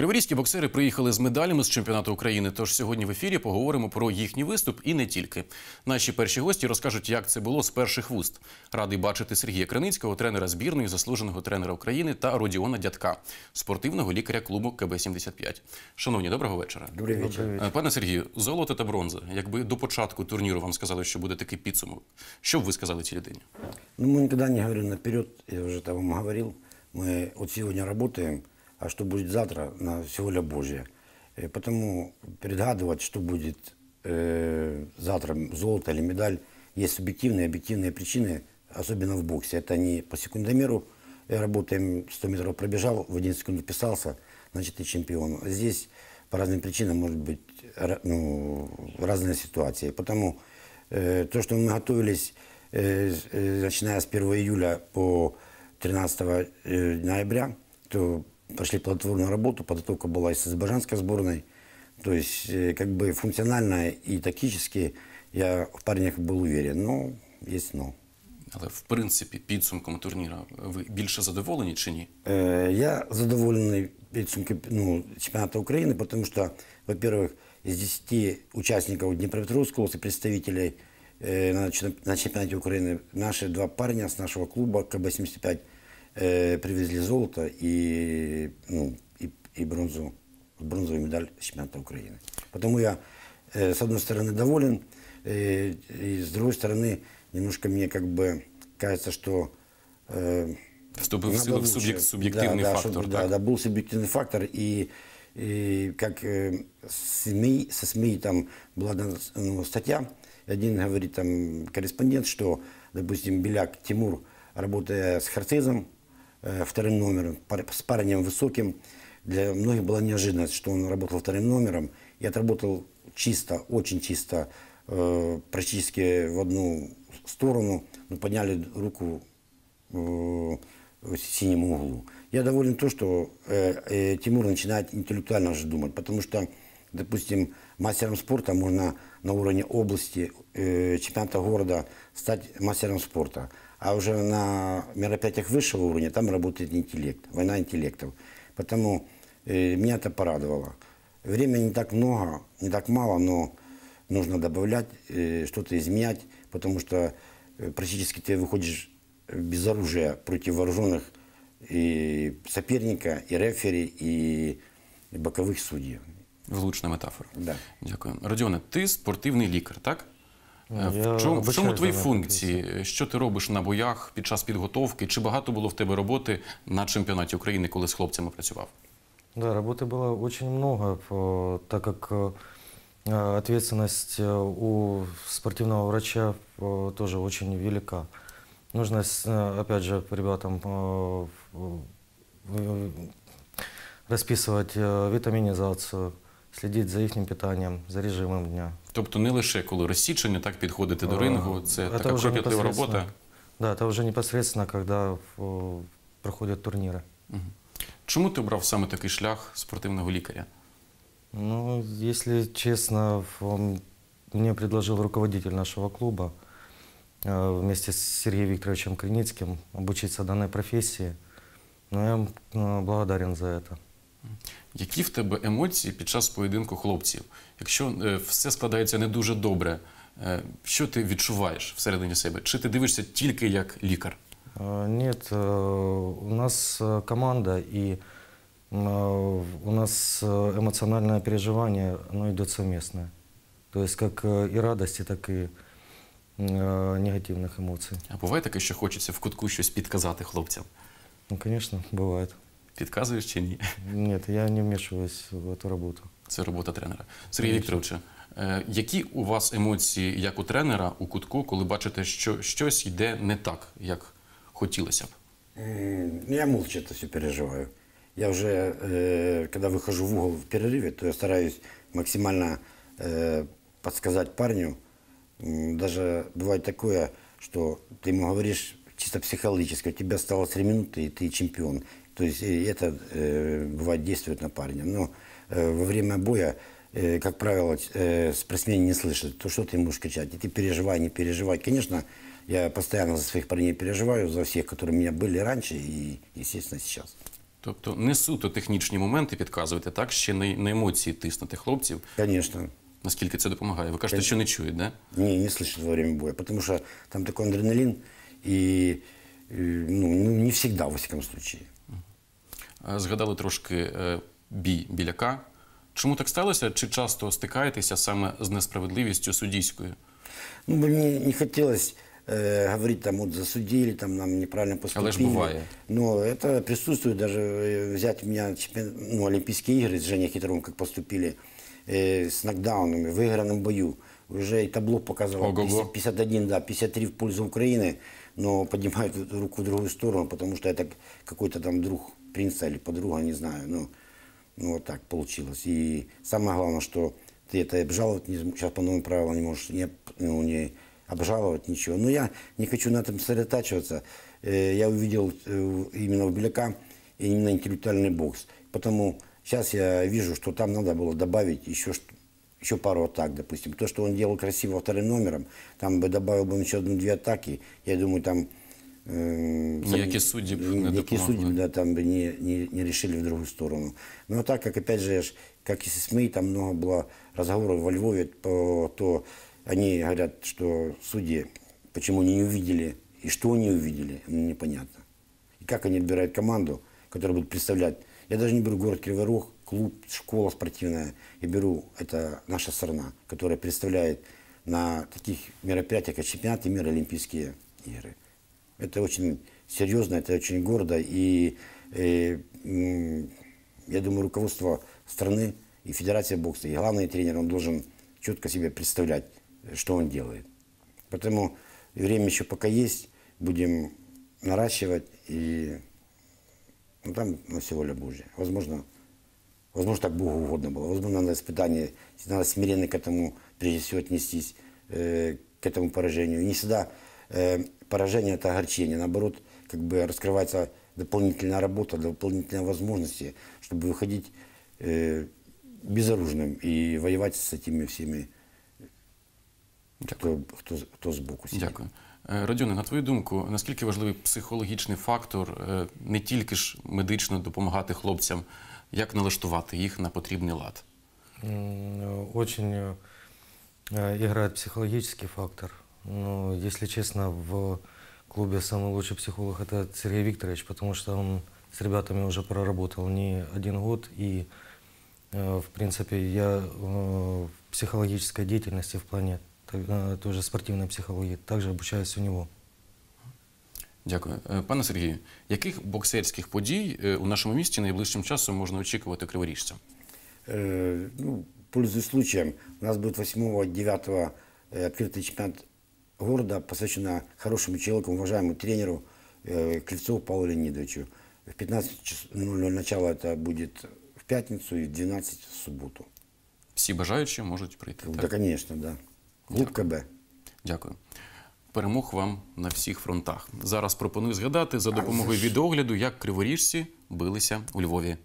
Криворізькі боксери приїхали з медалями з чемпіонату України. Тож сьогодні в ефірі поговоримо про їхній виступ і не тільки. Наші перші гості розкажуть, як це було з перших вуст. Радий бачити Сергія Криницького, тренера збірної, заслуженого тренера України та Родіона Дядка, спортивного лікаря клубу КБ 75 Шановні, доброго вечора. Добрий вечір. Е, Пане Сергію, золото та бронза. Якби до початку турніру вам сказали, що буде такий підсумок, що б ви сказали цій людині? Ну, мы никогда не говорим наперед, я уже это вам говорил. Мы вот сегодня работаем, А что будет завтра, на все воля Божья. Э, Потому предгадывать, что будет э, завтра, золото или медаль, есть субъективные и объективные причины, особенно в боксе. Это не по секундомеру э, работаем, 100 метров пробежал, в 1 секунду вписался, значит ты чемпион. Здесь по разным причинам может быть ну, разные ситуации. Потому э, то, что мы готовились, э, э, начиная с 1 июля по 13 э, ноября, то прошли плодотворную работу, подготовка была и с азербайджанской сборной. То есть, э, как бы функционально и тактически я в парнях был уверен. Но есть но. Але в принципі підсумком турніру ви більше задоволені чи ні? Э, Я задоволенный підсумки ну, чемпионата Украины, потому что, во-первых, из 10 участников Днепропетровской области, представителей э, на чемп- на чемпионате Украины, наши два парня с нашего клуба КБ-75 э, привезли золото и, ну, и, и бронзу, бронзовую медаль чемпионата Украины. Потому я, э, с одной стороны, доволен, э, и с другой стороны, немножко мне как бы кажется, что э, Вступив в силу суб'єкт, суб'єктивний Да, да, фактор. чтобы- да, да, был субъективный фактор. И, и как э, СМИ, со СМИ там была ну, статья, один говорит там корреспондент, что, допустим, Беляк Тимур, работая с Харцизом, э, вторым номером, с парнем высоким, для многих была неожиданность, что он работал вторым номером и отработал чисто, очень чисто, э, практически в одну сторону, но подняли руку э, в синему углу. Я доволен то, что э, э, Тимур начинает интеллектуально уже думать, потому что, допустим, мастером спорта можно на уровне области, э, чемпионата города стать мастером спорта, а уже на мероприятиях высшего уровня там работает интеллект, война интеллектов. Потому э, меня это порадовало. Времени не так много, не так мало, но нужно добавлять, э, что-то изменять, потому что э, практически ты выходишь без оружия против вооруженных и соперника, и рефери, и боковых судей. Влучна метафора. Да. Дякую. Родіоне, ти спортивний лікар, так? Ну, Е, я В чому, в обучаюсь чому твої данной функції? Що ти робиш на боях під час підготовки? Чи багато було в тебе роботи на чемпіонаті України, коли з хлопцями працював? Да, работы было очень много, э, так как э, э, ответственность э, у спортивного врача э, тоже очень велика. Нужно, с- э, опять же, ребятам э, э, расписывать э, витаминизацию, следить за их питанием, за режимом дня. Тобто не лише коли розсічення, так підходити до Э, рингу, це это така уже кропітлива робота. непосредственно- Да, это уже непосредственно, когда э, проходят турниры. Чому ти обрав саме такий шлях спортивного лікаря? Ну, если честно, в- мне предложил руководитель нашего клуба э, вместе с Сергеем Викторовичем Криницким обучиться данной профессии. Но я им э, благодарен за это. Які в тебе емоції під час поєдинку хлопців? Якщо е, все складається не дуже добре, е, що ти відчуваєш всередині себе? Чи ти дивишся тільки як лікар? Э, Нет, э, у нас э, команда, и э, у нас э, эмоциональное переживание, оно идет совместное. То есть как э, и радости, так и э, негативных эмоций. А буває таке, що хочеться в кутку щось підказати хлопцям? Ну, конечно, бывает. Підказуєш чи ні? Нет, я не вмешиваюсь в эту работу. Це робота тренера. Сергій Вікторовичу, е, які у вас емоції, як у тренера, у кутку, коли бачите, що щось йде не так, як хотілося б? М, ну, Я молча это все переживаю. Я уже, э, когда выхожу в угол в перерыве, то я стараюсь максимально э, подсказать парню. М, Даже бывает такое, что ты ему говоришь чисто психологически, у тебя осталось 3 минуты, и ты чемпион. То есть и это э, бывает действует на парня. Но э, во время боя, э, как правило, э, спортсмен не слышит, то что ты ему можешь кричать? И ты переживай, не переживай. Конечно, я постоянно за своих парней переживаю, за всех, которые у меня были раньше и, естественно, сейчас. Тобто не суто технічні моменти підказуєте, так? Ще на, на емоції тиснути хлопців. Конечно. Наскільки це допомагає? Ви кажете, що не чують, да? Не, не слышат во время боя, потому что там такой адреналин, и э, ну, ну, не всегда, во всяком случае. Е, Згадали трошки е, бій біляка. Чому так сталося? Чи часто стикаєтеся саме з несправедливістю суддійською? Ну, мне не хотелось э, говорить, там, вот засудили, там, нам неправильно поступили. ж бывает. Но это присутствует, даже э, взять у меня чемпион- ну, Олимпийские игры с Женей Хитровым, как поступили, э, с нокдаунами, в выигранном бою. Уже и табло показывало Ого-го. 50 51, да, 53 в пользу Украины, но поднимают руку в другую сторону, потому что это какой-то там друг принца или подруга, не знаю. Ну, ну вот так получилось. И самое главное, что ты это обжаловать не, сейчас по новым правилам не можешь не, ну, не обжаловать ничего. Но я не хочу на этом сосредотачиваться. Э, Я увидел э, именно в Беляка именно интеллектуальный бокс. Потому сейчас я вижу, что там надо было добавить еще, что- еще пару атак, допустим. То, что он делал красиво вторым номером, там бы добавил бы еще одну-две атаки, я думаю, там... э, Ніякі судді б не Никакие допомогли. судьи да, там бы не, не, не решили в другую сторону. Но так как, опять же, ж, как и с СМИ, там много было разговоров во Львове, то, то они говорят, что судьи, почему они не увидели и что они увидели, ну, непонятно. И как они отбирают команду, которая будет представлять. Я даже не беру город Кривой Рог, клуб, школа спортивная. Я беру, это наша страна, которая представляет на таких мероприятиях, как чемпионаты мира, Олимпийские игры. Это очень серьезно, это очень гордо. И э, м, я думаю, руководство страны и Федерация бокса, и главный тренер, он должен четко себе представлять, э, что он делает. Поэтому время еще пока есть, будем наращивать, и ну, там на все воля Божья. Возможно, возможно, так Богу угодно было. Возможно, надо испытание, надо смиренно к этому, прежде всего, отнестись, э, к этому поражению. И не всегда э, поражение – это огорчение. Наоборот, как бы раскрывается дополнительная работа, дополнительные возможности, чтобы выходить э, безоружным и воевать с этими всеми, кто, кто, кто сбоку сидит. Дякую. Е, Родіоне, на твою думку, наскільки важливий психологічний фактор е, не тільки ж медично допомагати хлопцям, як налаштувати їх на потрібний лад? М, Очень э, э, играет психологический фактор. Но, если честно, в клубе самый лучший психолог это Сергей Викторович, потому что он с ребятами уже проработал не один год. И, э, в принципе, я э, в психологической деятельности в плане так, э, той же спортивной психологии также обучаюсь у него. Дякую. Е, Пане Сергію, яких боксерських подій е, у нашому місті найближчим часом можна очікувати криворіжцям? Э, ну, пользуясь случаем, у нас будет 8-9 э, открытый чемпионат города, посвященный хорошему человеку, уважаемому тренеру э, Клевцову Павлу Леонидовичу. В 15.00 начало это будет в пятницу и в 12 в субботу. Всі бажаючі можуть прийти. Да, Так? конечно, да. Клуб КБ. Дякую. Перемог вам на всіх фронтах. Зараз пропоную згадати за допомогою відеогляду, як криворіжці билися у Львові.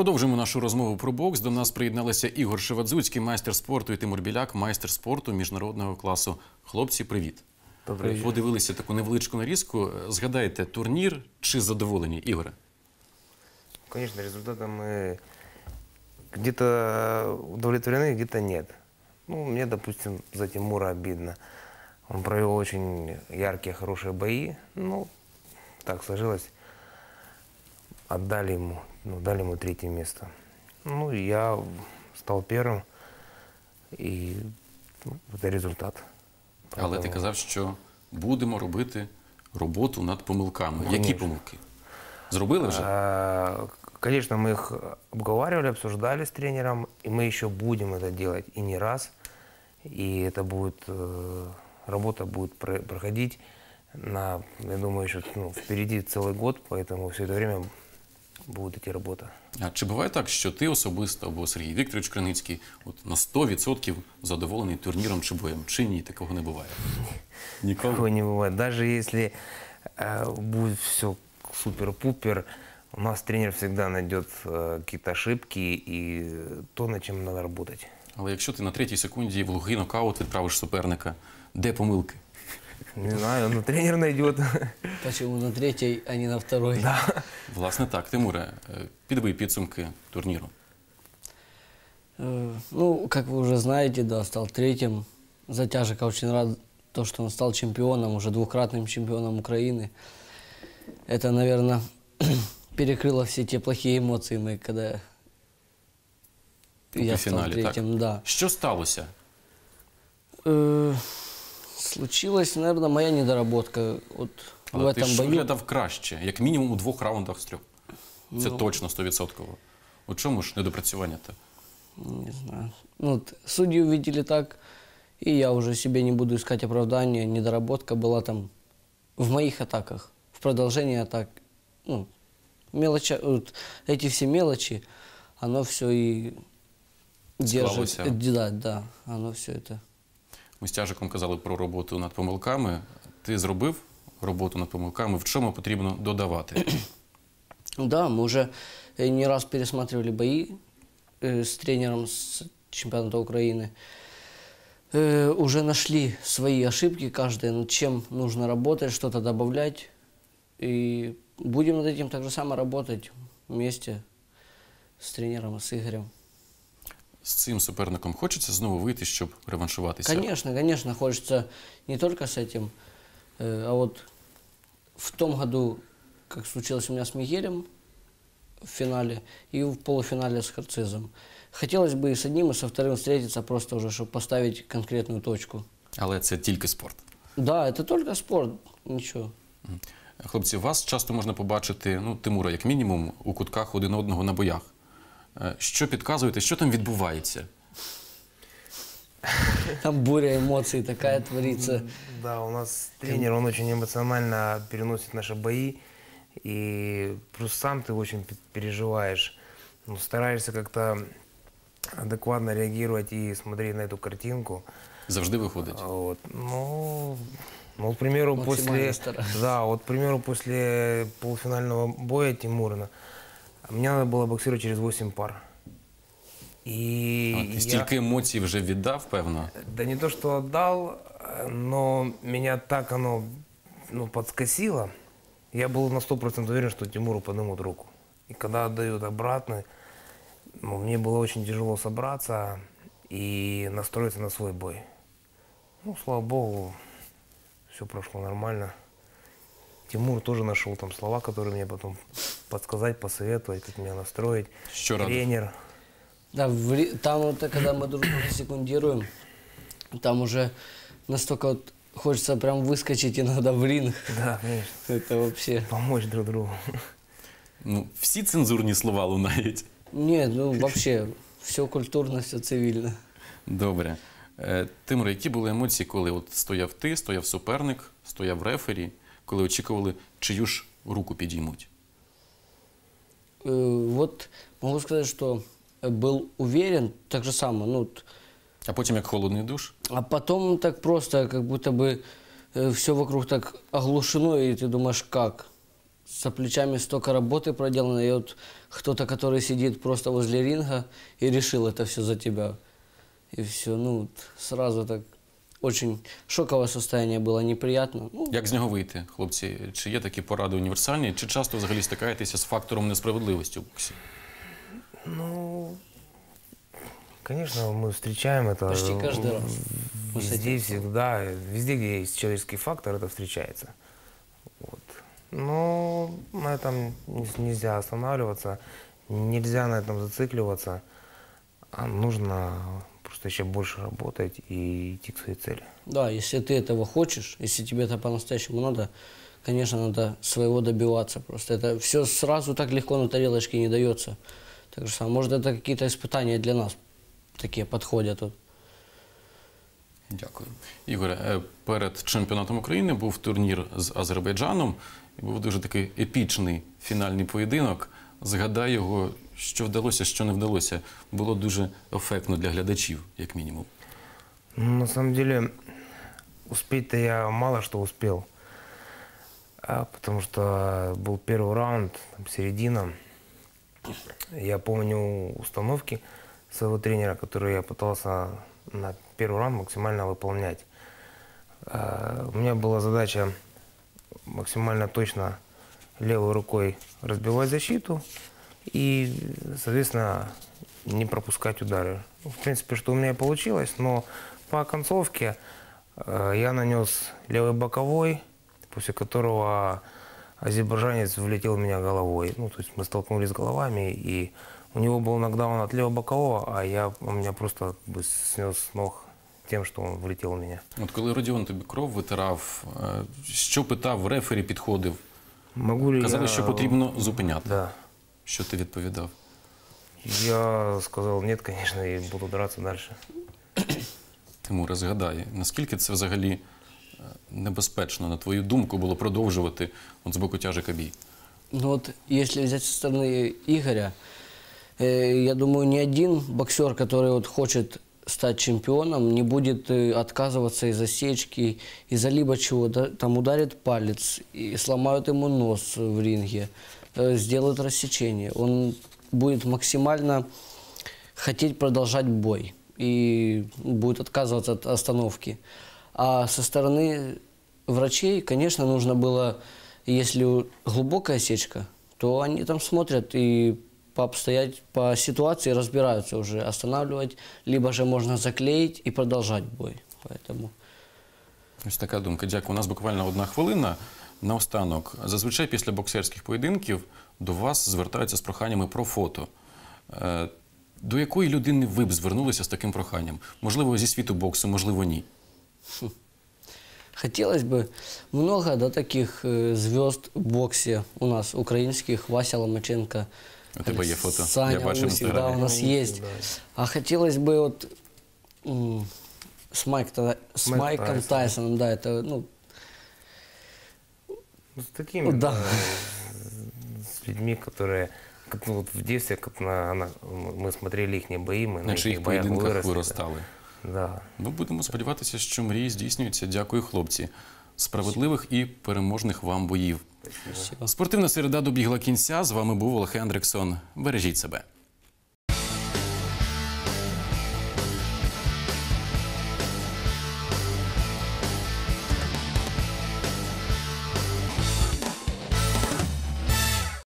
Продовжимо нашу розмову про бокс. До нас приєдналися Ігор Шевадзуцький, майстер спорту, і Тимур Біляк, майстер спорту міжнародного класу. Хлопці, привіт. Вечір. Подивилися таку невеличку нарізку. Згадайте турнір чи задоволені, Ігоре? Конечно, результатом мы где-то удовлетворены, где-то нет. Ну, мне, допустим, за Тимура обидно. Он провел очень яркие, хорошие бои. Ну, так сложилось. Отдали ему, ну, дали ему третье место. Ну, и я стал первым. И ну, это результат. Але ти Поэтому- казав, що будемо робити роботу над помилками. Які Конечно. помилки? Зробили вже? А, Конечно, мы их обговаривали, обсуждали с тренером, и мы еще будем это делать и не раз. И это будет, э, работа будет про- проходить на, я думаю, еще ну, впереди целый год, поэтому все это время будет идти работа. А чи буває так, що ти особисто або Сергій Вікторович Криницький от на 100% задоволений турніром чи боєм? Чи ні, такого не буває? Ніколи. Такого не бывает. Даже если э, будет все супер-пупер, у нас тренер всегда найдет э, какие-то ошибки и то, над чем надо работать. Але якщо ти на третій секунді в глухий нокаут відправиш суперника, де помилки? Не знаю, но тренер найдет. Почему на третьей, а не на второй? Власне так, Тимуре, е, підбий підсумки турніру. Э, Ну, как вы уже знаете, да, стал третьим. Затяжек очень рад, то, что он стал чемпионом, уже двукратным чемпионом Украины. Это, наверное, перекрыло все те плохие эмоции мои, когда я У стал фіналі, так? третьим. Да. Що сталося? Э, Случилась, наверное, моя недоработка вот в Але ти этом ж бою. виглядав краще, як мінімум у двох раундах з трьох. Це Ну. точно 100%. У чому ж недопрацювання-то? Не знаю. Ну, вот судьи увидели так, и я уже себе не буду искать оправдания. Недоработка была там в моих атаках, в продолжении атак. Ну, мелочи, вот эти все мелочи, оно все и держит. Склалося. Э, Да, да, оно все это. Ми з тяжиком казали про роботу над помилками. Ти зробив роботу над помилками. В чому потрібно додавати? Ну Да, мы уже э, не раз пересматривали бои э, с тренером с чемпионата Украины. Э, уже нашли свои ошибки каждый, над чем нужно работать, что-то добавлять. И будем над этим так же само работать вместе с тренером, и с Игорем. З цим суперником хочеться знову вийти, щоб реваншуватися? Конечно, конечно, хочется не только с этим, э, а вот в том году, как случилось у меня с Мигелем в финале и в полуфинале с Харцизом. Хотелось бы и с одним, и со вторым встретиться, просто уже, чтобы поставить конкретную точку. Але це тільки спорт. Да, это только спорт, ничего. Хлопці, вас часто можна побачити, ну, Тимура, як мінімум, у кутках один одного на боях. Е, Що підказуєте, що там відбувається? Там буря эмоций такая творится. Да, у нас тренер, он очень эмоционально переносит наши бои. И плюс сам ты очень п- переживаешь. Ну, стараешься как-то адекватно реагировать и смотреть на эту картинку. Завжди виходить. А Вот. Ну, ну, вот, к примеру, Максимально после, стараюсь. да, вот, к примеру, после полуфинального боя Тимурина мне надо было боксировать через 8 пар. И От, і я- стільки емоцій вже віддав, певно. да не то, что отдал, э, но меня так оно ну, подскосило. Я был на 100% уверен, что Тимуру поднимут руку. И когда отдают обратно, ну, мне было очень тяжело собраться и настроиться на свой бой. Ну, слава богу, все прошло нормально. Тимур тоже нашел там слова, которые мне потом подсказать, посоветовать, как меня настроить. Що радив? Тренер. Да, в ри- там вот, когда мы друг друга секундируем, там уже настолько вот хочется прям выскочить иногда в ринг. Да, конечно. Это вообще... Помочь друг другу. Ну, всі цензурні слова лунають. Нет, ну вообще, все культурно, все цивильно. Добре. Е, Тимур, які були емоції, коли от стояв ти, стояв суперник, стояв рефері, коли очікували, чию ж руку підіймуть? Э, Вот могу сказать, что был уверен, так же самое, ну, А потім як холодний душ. а потом так просто, как будто бы все вокруг так оглушено, и ты думаешь, как? за плечами столько работы проделано, и вот кто-то, который сидит просто возле ринга и решил это все за тебя. И все, ну, сразу так очень шоковое состояние было, неприятно. Ну, Як з нього вийти, хлопці? Чи є такі поради універсальні, чи часто взагалі стикаєтеся з фактором несправедливості у боксі? Ну, конечно, мы встречаем это. Почти каждый раз мы с Везде, этим всегда, везде, где есть человеческий фактор, это встречается. Вот. Но на этом не- нельзя останавливаться, нельзя на этом зацикливаться, а нужно просто еще больше работать и идти к своей цели. Да, если ты этого хочешь, если тебе это по-настоящему надо, конечно, надо своего добиваться. Просто это все сразу так легко на тарелочке не дается. Так же самое. Может, это какие-то испытания для нас такие подходят. Вот. Дякую. Ігоре, е, перед чемпіонатом України був турнір з Азербайджаном. І був дуже такий епічний фінальний поєдинок. Згадай його, що вдалося, що не вдалося. Було дуже ефектно для глядачів, як мінімум. Ну, на самом деле, успеть-то я мало что успел. А, потому что был первый раунд, там, середина. Я помню установки своего тренера, которые я пытался на первый раунд максимально выполнять. А, У меня была задача максимально точно левой рукой разбивать защиту и, соответственно, не пропускать удары. Ну, В принципе, что у меня и получилось, но по концовке э, я нанес левый боковой, после которого азербайджанец влетел в меня головой. Ну, то есть мы столкнулись головами, и у него был нокдаун от левого бокового, а я, он меня просто как бы снес с ног тем, что он влетел в меня. От коли Родіон тобі кров витирав, е, що питав, рефері підходив. Могу ли Казали, я... що потрібно зупиняти. Да. Що ти відповідав? Я сказал, нет, конечно, и буду драться дальше. Тимуре, згадай, наскільки це взагалі е, небезпечно, на твою думку, було продовжувати от з боку тяжика бій? Ну вот, если взять со стороны Игоря, э, я думаю, ни один боксер, который вот хочет стать чемпионом, не будет э, отказываться из засечки, из-за либо чего, да, там ударит палец, и сломают ему нос в ринге, Э, сделают рассечение. Он будет максимально хотеть продолжать бой и будет отказываться от остановки. А со стороны врачей, конечно, нужно было, если глубокая сечка, то они там смотрят и по обстоять, по ситуации разбираются уже, останавливать, либо же можно заклеить и продолжать бой. Поэтому Ось така думка. Дякую. У нас буквально одна хвилина. Наостанок, зазвичай після боксерських поєдинків до вас звертаються з проханнями про фото. Е, До якої людини ви б звернулися з таким проханням? Можливо, зі світу боксу, можливо, ні. хотелось бы много да, таких э, звезд в боксе у нас, украинских, Вася Ломаченко, У тебе є фото? Саня Я бачив в Усик, да, Інстаграмі. у нас Ну, есть. да. А хотелось бы вот м, с, Майк, Та- с Майк Майком Тайсон. Тайсоном, да, это, ну, Ну, с такими, Да. да, с людьми, которые, как ну, вот в детстве, как на, на- мы смотрели их бои, мы На на чиїх их боях поєдинках выросли. виростали. Да. Ну, будемо сподіватися, що мрії здійснюються. Дякую, хлопці. Справедливих і переможних вам боїв. спасибо. Спортивна середа добігла кінця. З вами був Олег Ендриксон. Бережіть себе.